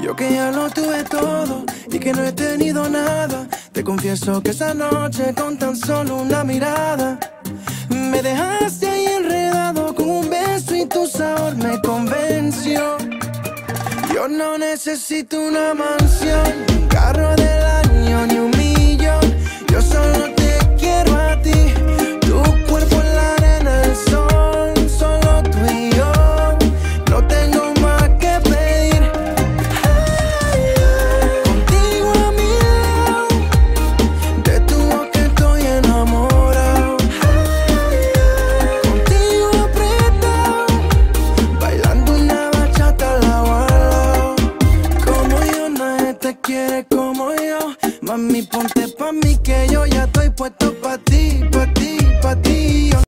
Yo que ya lo tuve todo y que no he tenido nada. Te confieso que esa noche con tan solo una mirada me dejaste ahí enredado con un beso y tu sabor me convenció. Yo no necesito una mansión, te quiere como yo. Mami, ponte pa' mí que yo ya estoy puesto pa' ti, pa' ti,